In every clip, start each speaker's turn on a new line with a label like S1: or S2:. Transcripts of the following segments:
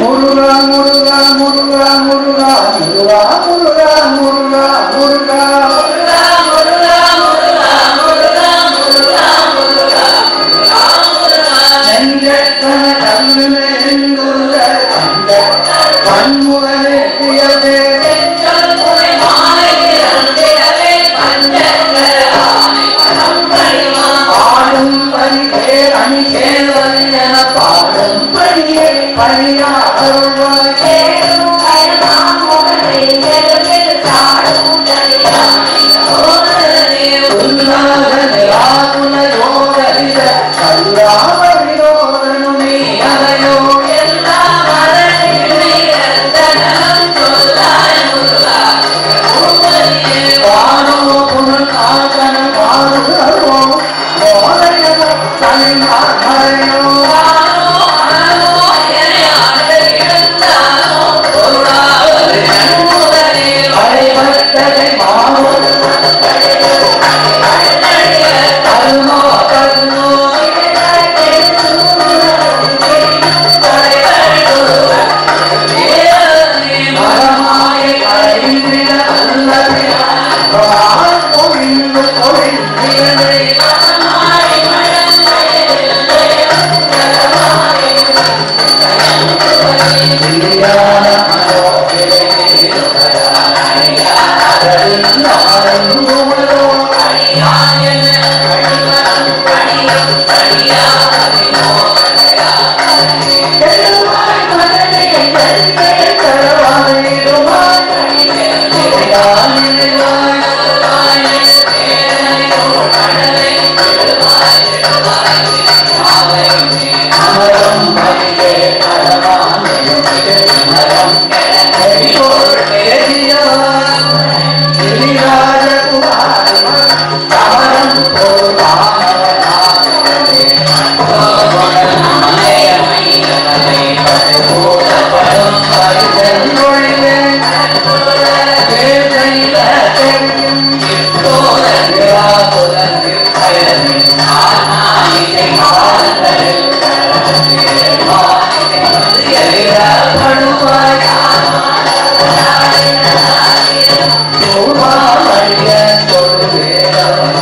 S1: Murga, Murga, Murga, Murga, Murga, Murga, Murga, Murga. lệ tôi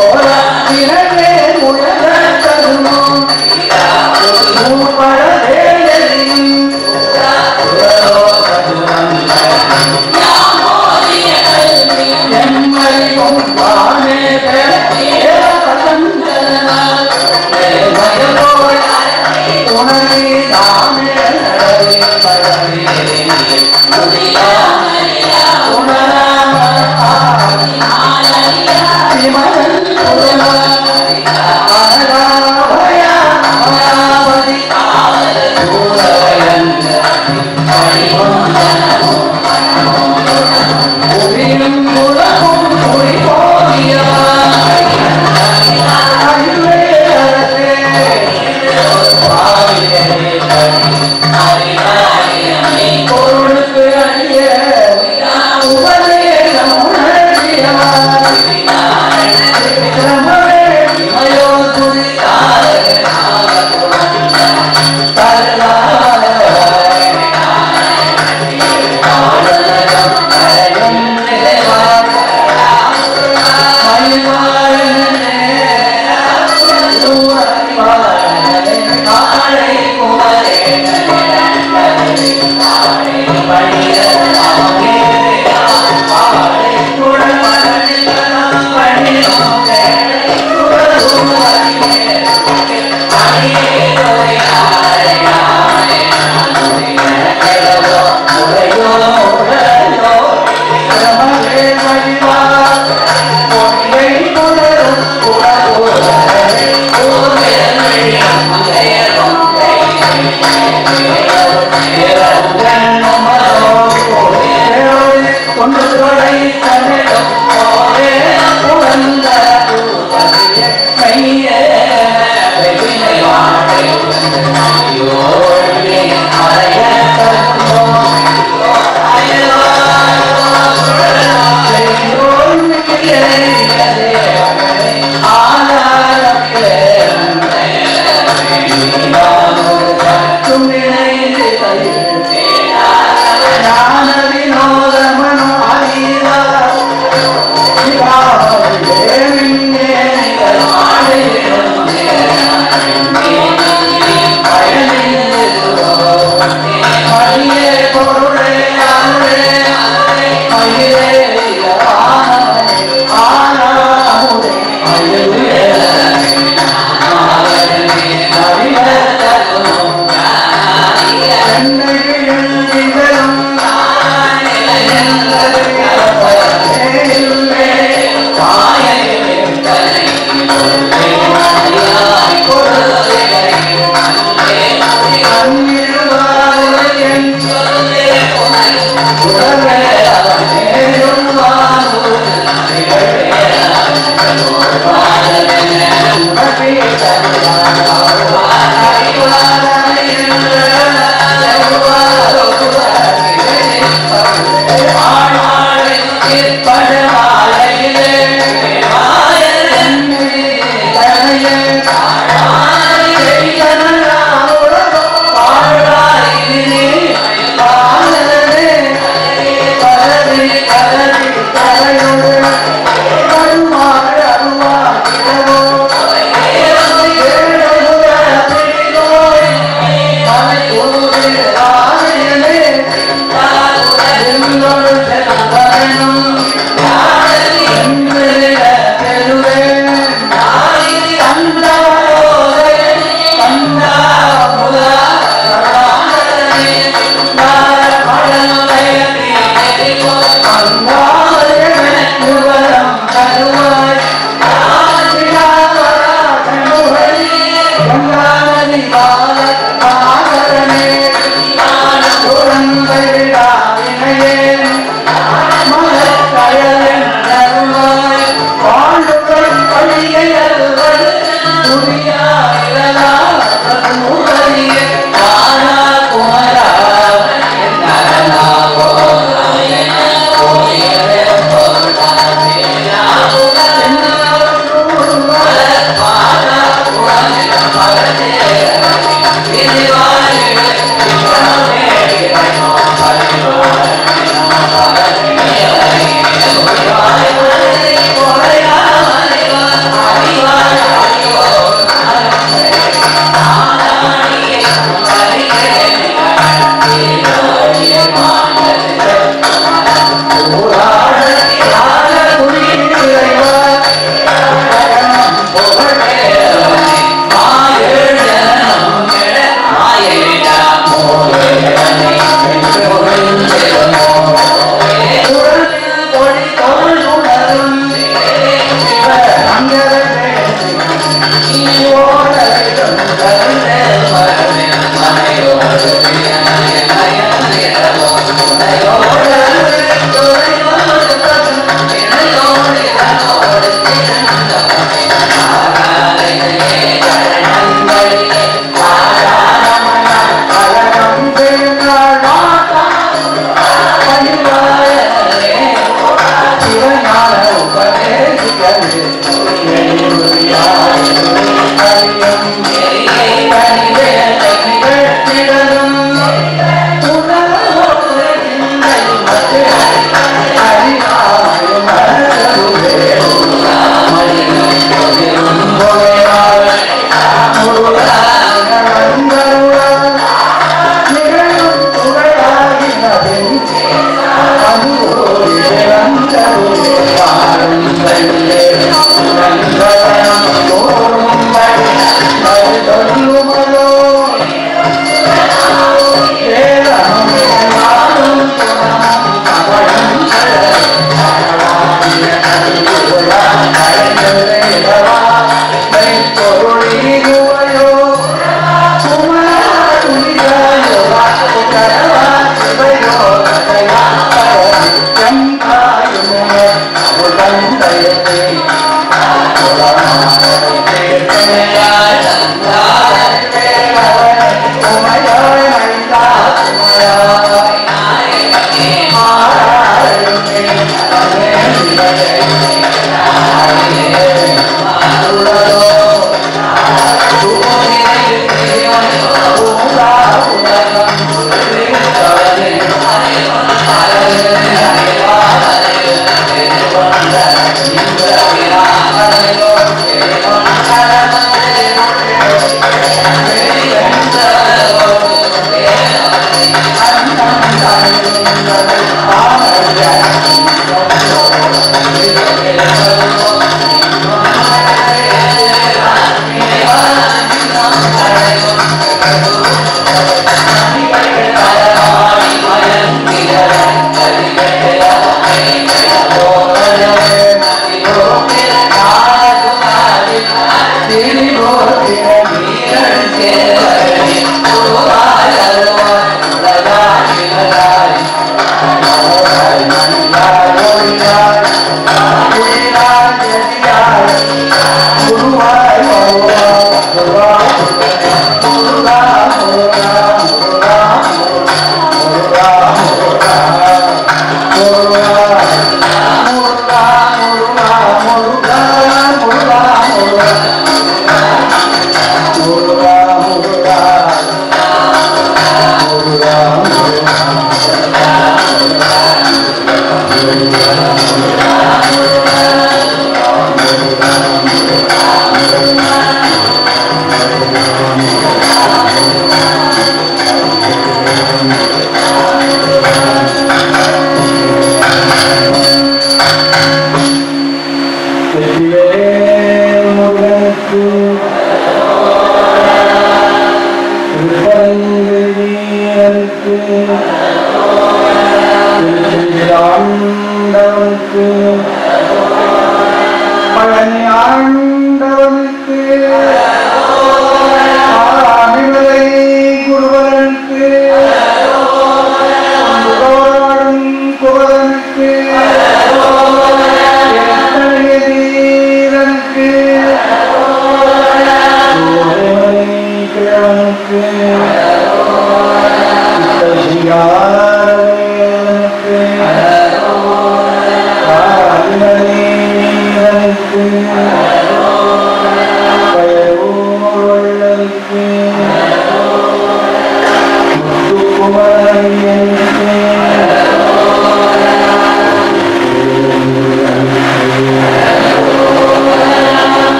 S1: Palani ஆண்டு